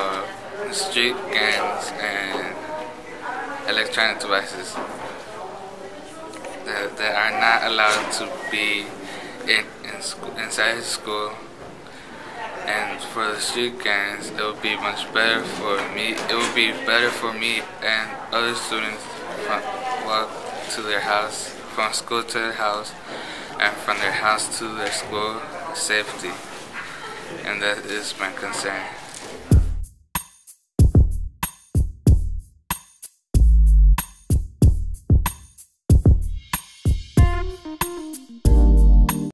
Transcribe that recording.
Uh, street gangs and electronic devices that, that are not allowed to be in, in school, inside school. And for the street gangs, it would be much better for me. It would be better for me and other students walk to their house, from school to their house, and from their house to their school safety. And that is my concern.